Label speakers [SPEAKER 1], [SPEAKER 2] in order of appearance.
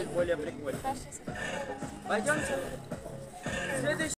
[SPEAKER 1] быть более прикольно. Пойдемте.